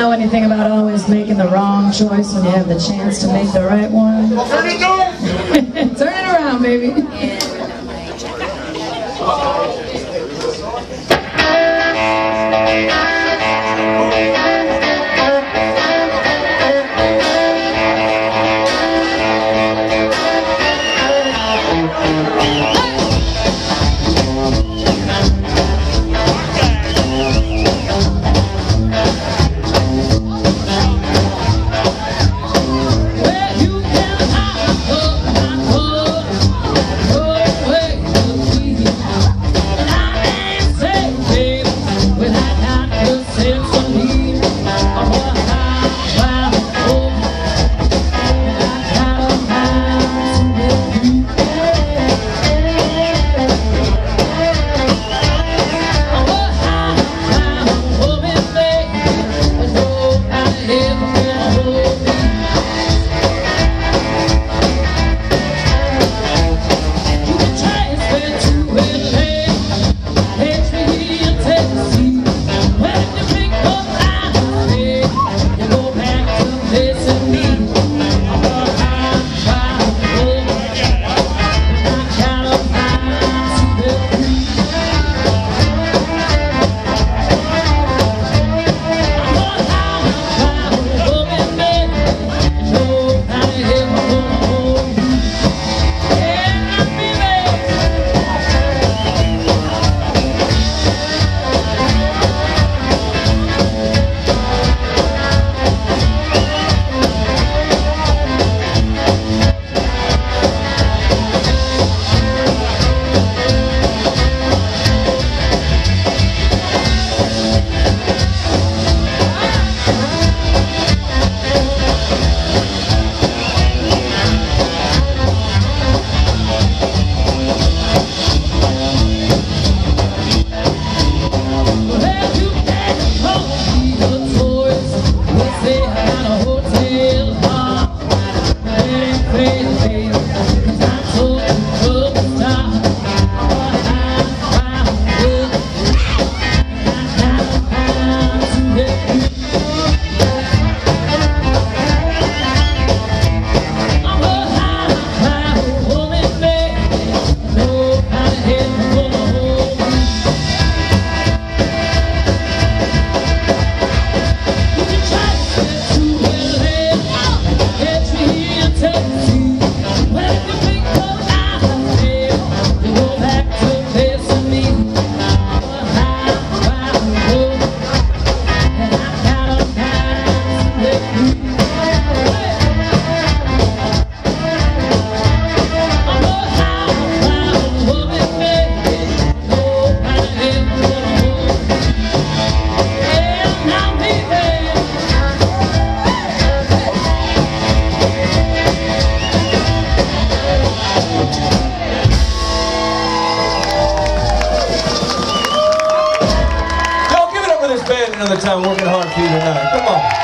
know anything about always making the wrong choice when you have the chance to make the right one. Turn it Turn it around, baby. Jesus. Another time working hard for you tonight. Come on.